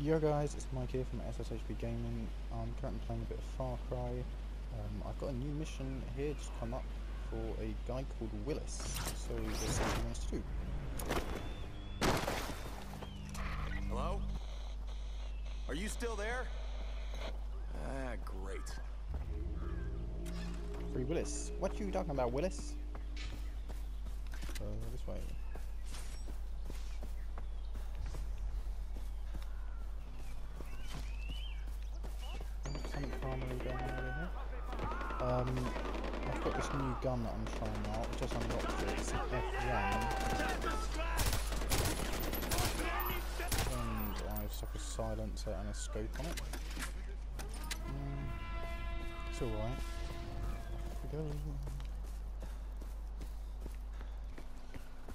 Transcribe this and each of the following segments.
Yo guys, it's Mike here from SXHB Gaming. I'm currently playing a bit of Far Cry. Um, I've got a new mission here just come up for a guy called Willis. So let's see what he wants to do. Hello? Are you still there? Ah, great. Free Willis. What you talking about, Willis? Uh, this way. Calmly going over here. Um, I've got this new gun that I'm trying out. Just unlocked it. It's an F1. And I've stuck a silencer and a scope on it. Mm, it's alright. We go.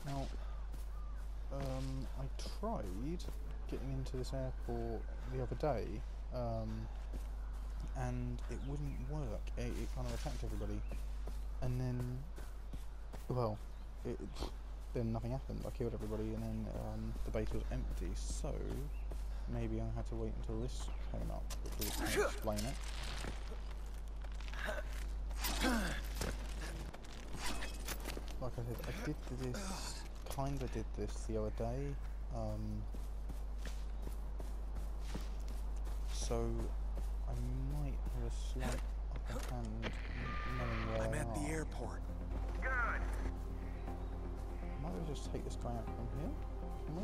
Now, um, I tried getting into this airport the other day, um, and it wouldn't work. It, it kind of attacked everybody, and then, well, it, then nothing happened. I killed everybody, and then um, the base was empty. So maybe I had to wait until this came up, which kind explain it. Like I said, I did this, kinda did this the other day. Um, so slight upper hand n- knowing where I'm at the airport. Good. Might we just take this guy out from here? Can we?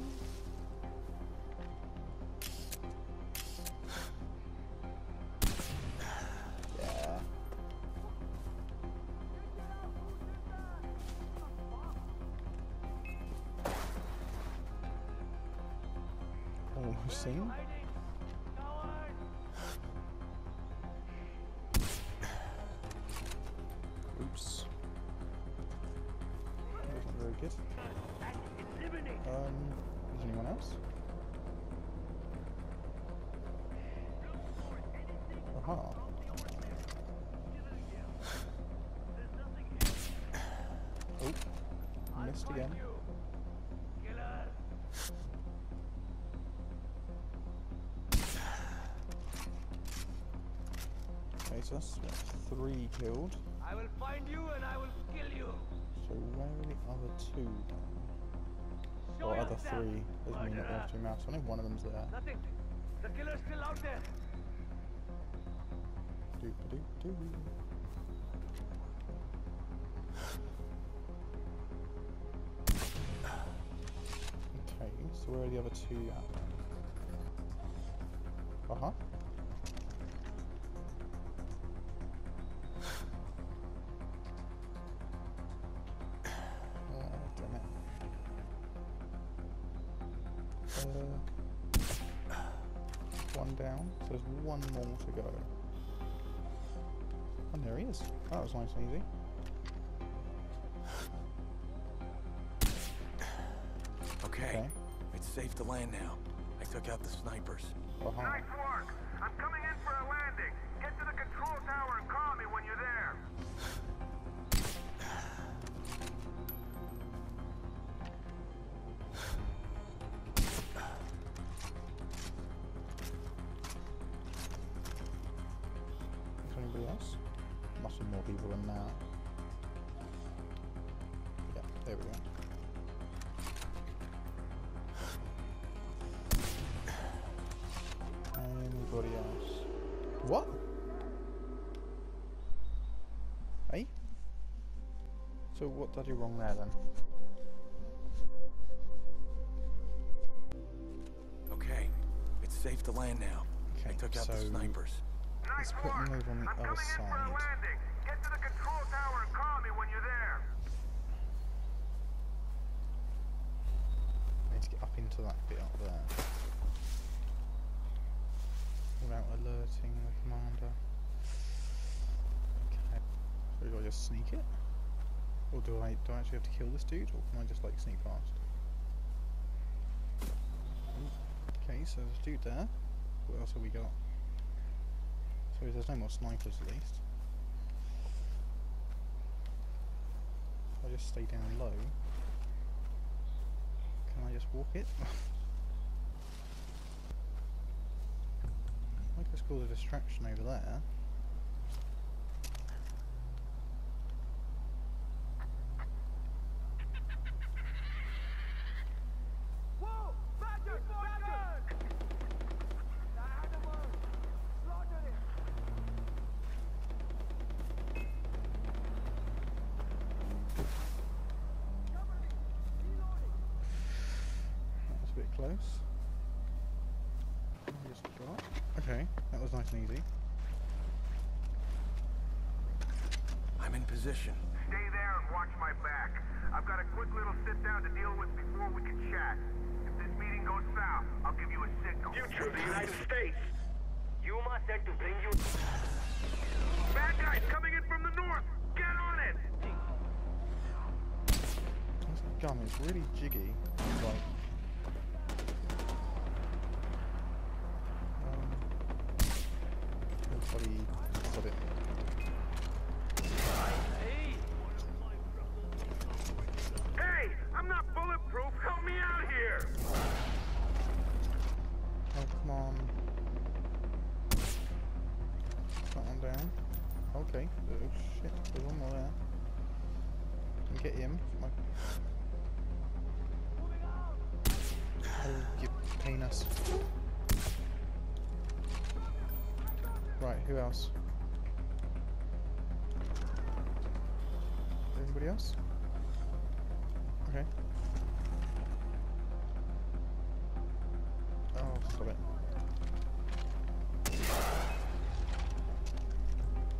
Yeah. Oh, Almost seen. Good. Um, is anyone else? Aha. Oh, missed again. Okay, so that's three killed. I will find you and I will kill you. So where are the other two then? Or other three? Doesn't mean that have two. I know one of them's there. Nothing. The killer's still out there. Doop doop doo. Okay, so where are the other two at? Uh huh. Uh, one down, so there's one more to go. And there he is. That was nice and easy. Okay. Okay. It's safe to land now. I took out the snipers. Uh-huh. Nice work. I'm coming in for a Must be more people than that. Yeah, there we go. Anybody else? What? Hey? So what did I do wrong there then? Okay. It's safe to land now. Okay, I took out the so- snipers. Nice put me work. over on the I'm other coming in for side. a landing. Get to the control tower and call me when you're there. I need to get up into that bit up there. Without alerting the commander. Okay. So do I just sneak it? Or do I do I actually have to kill this dude or can I just like sneak past? Okay, so there's a dude there. What else have we got? So there's no more snipers at least. If I just stay down low. Can I just walk it? I think it's called a distraction over there. Close. Just got- Okay, that was nice and easy. I'm in position. Stay there and watch my back. I've got a quick little sit down to deal with before we can chat. If this meeting goes south, I'll give you a signal. Future of the United States. Yuma said to bring you. Bad guys coming in from the north! Get on it! This gun is really jiggy. Like, stop it. Hey! I'm not bulletproof! Help me out here! Oh, come on. That one down. Okay. Oh shit, there's one more there. Can get him. My... Right, who else? Anybody else? Okay. Oh, stop it.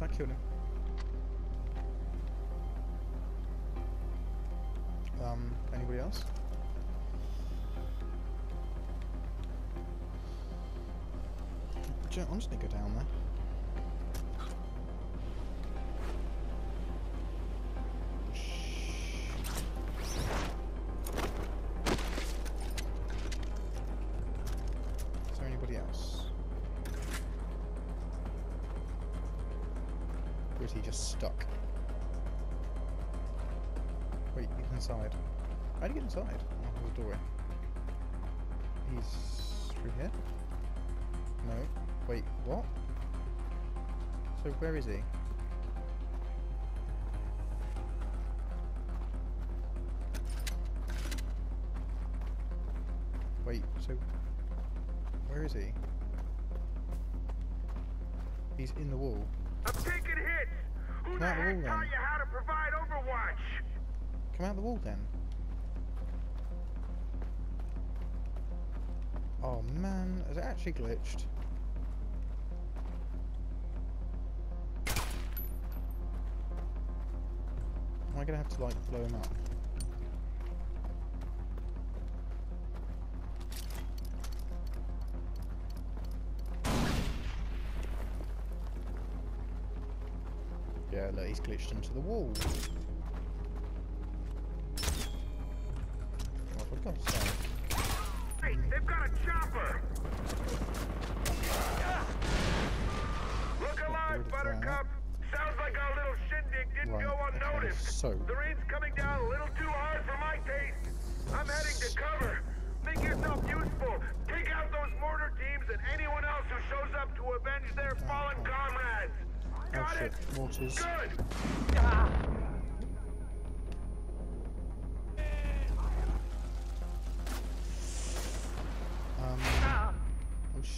That killed him. Um, anybody else? I'm just gonna go down there. He's through here? No. Wait, what? So where is he? Wait, so where is he? He's in the wall. I'm taking hits! Who Come the the heck taught you how to provide Overwatch? Come out the wall then. Oh man, has it actually glitched? Am I gonna have to like blow him up? Yeah, look, he's glitched into the wall. Oh, for God's sake. Hey, they've got a chopper! Look alive. Buttercup! Sounds like our little shindig didn't Right, go okay, unnoticed. so- The rain's coming down a little too hard for my taste. I'm heading to cover. Make yourself useful. Take out those mortar teams and anyone else who shows up to avenge their fallen Uh-huh. comrades. Oh Got shit, it? mortars. Good.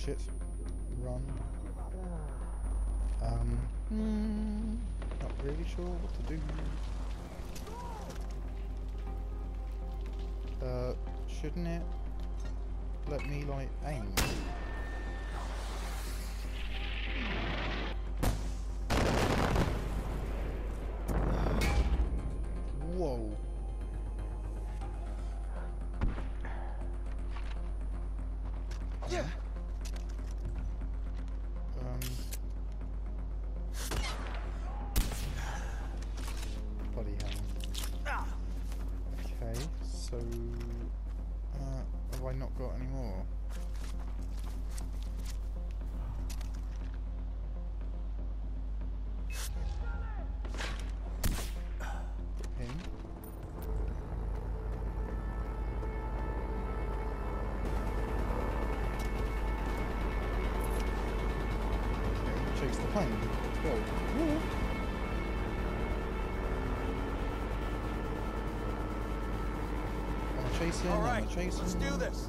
Shit, run. Um, hmm, not really sure what to do. Uh, shouldn't it let me like aim? I not got any more? Chase the plane. Let's go. Chasing. All right, I'm chasing. let's do. This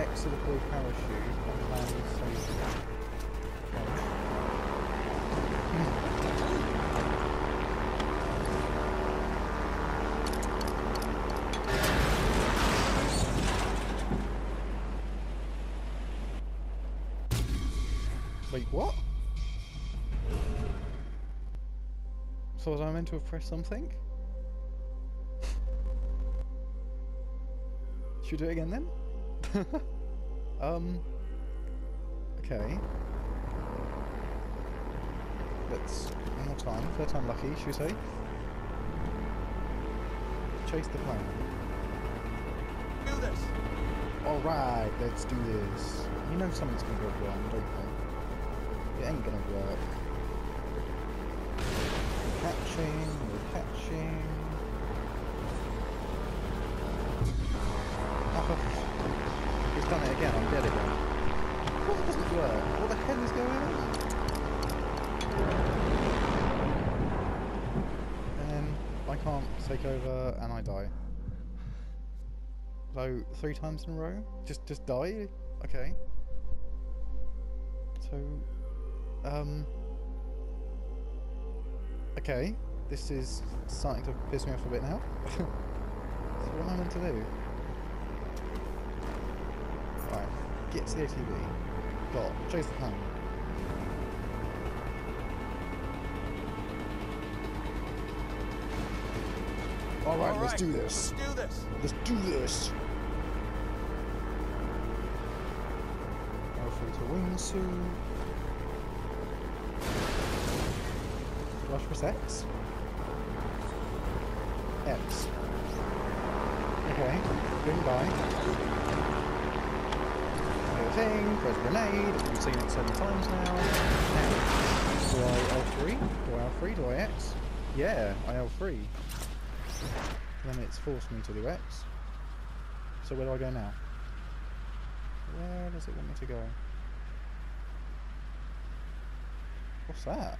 Exit deploy parachute and land safely. Wait, what? So was I meant to have pressed something? Should we do it again then? um. Okay. Let's one more time. Third time lucky, should we say? Chase the plane. Do this. Alright, let's do this. You know something's gonna go wrong, don't you? It ain't gonna work. We're catching, we're catching. Take over and I die. So three times in a row? Just just die? Okay. So um Okay. This is starting to piss me off a bit now. so what am I meant to do? Right. Get to the ATV. Got chase the plane. Alright, let's do this. Let's do this. Let's do this. Alpha to wingsuit. Rush for X. X. Okay, going by. Little thing, press grenade. We've seen it seven times now. Now, do I L3? Do I L3? Do I X? Yeah, I L3. Then it's forced me to do X. So where do I go now? Where does it want me to go? What's that?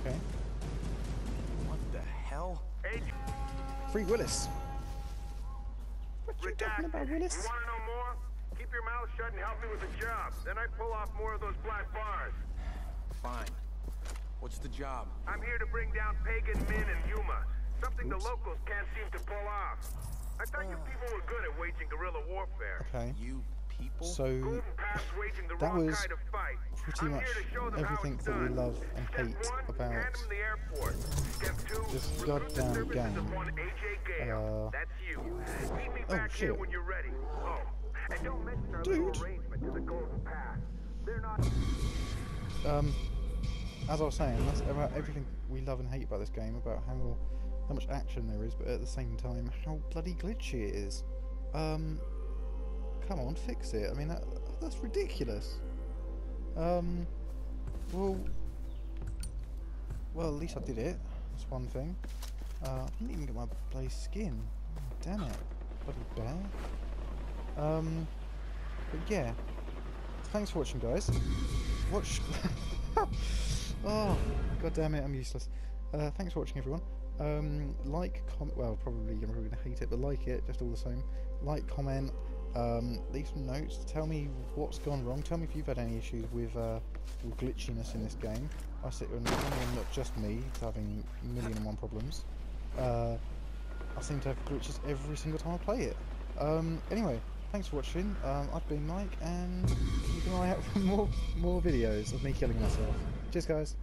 Okay. What the hell? Free Willis. What you redact. talking about, Willis? You want to know more? Keep your mouth shut and help me with the job. Then I pull off more of those black bars. Fine. What's the job? I'm here to bring down Pagan, Min and Yuma. Something Oops. the locals can't seem to pull off. I thought you people were good at waging guerrilla warfare. Okay. You people? So waging the that wrong was kind of fight. pretty I'm much here to show them how everything it's that we love and Step hate one, about hand 'em the airport. Step two, this recruit the goddamn services game. of one Ajay Ghale. Uh, That's you. Meet me oh, back here shit. when you're ready. Oh, and don't mention our Dude. arrangement to the Golden Path. They're not. um, as I was saying, that's about everything we love and hate about this game, about how how much action there is, but at the same time, how bloody glitchy it is. Um, come on, fix it. I mean, that, that's ridiculous. Um, well, well, at least I did it. That's one thing. Uh, I didn't even get my play skin. Damn it, bloody bear. Um, but yeah, thanks for watching, guys. Watch. oh, god damn it, I'm useless. Uh, thanks for watching, everyone. Um, like, comment. Well, probably you're probably gonna hate it, but like it just all the same. Like, comment, um, leave some notes. Tell me what's gone wrong. Tell me if you've had any issues with, uh, with glitchiness in this game. I sit and not just me, having a million and one problems. Uh, I seem to have glitches every single time I play it. Um, anyway, thanks for watching. Um, I've been Mike, and keep an eye out for more more videos of me killing myself. Cheers, guys.